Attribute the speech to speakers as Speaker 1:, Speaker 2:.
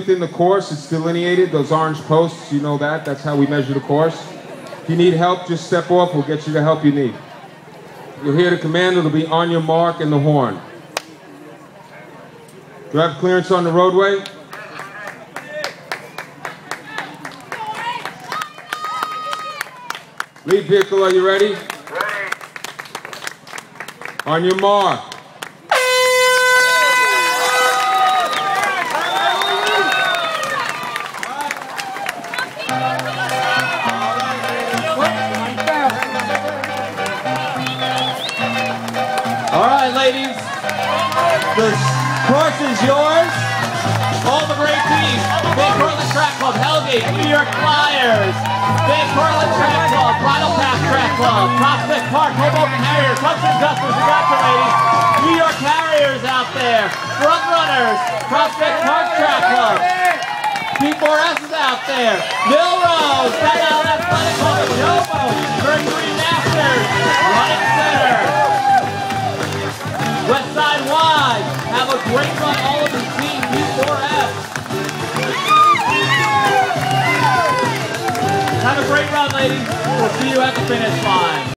Speaker 1: within the course. It's delineated, those orange posts, you know that. That's how we measure the course. If you need help, just step off. We'll get you the help you need. You'll hear the command. It'll be on your mark and the horn. Do I have clearance on the roadway? Lead vehicle, are you ready?
Speaker 2: Ready.
Speaker 1: On your mark.
Speaker 3: All right, ladies. The course is yours. All the great teams. Big Track Club, Hellgate, New York Flyers. Big Track Club, Path Track Club, Prospect Park, Hoboken Harriers, Hudson Dusters, we got you ladies. New York Harriers out there. Front Runners, Prospect Park Track Club. P4S is out there. Millrose, Staten Island Athletic Club, Jobo, Mercury Masters, running center. West Side Wide. Have a great run, all of the team, P4F. Have a great run, ladies. We'll see you at the finish line.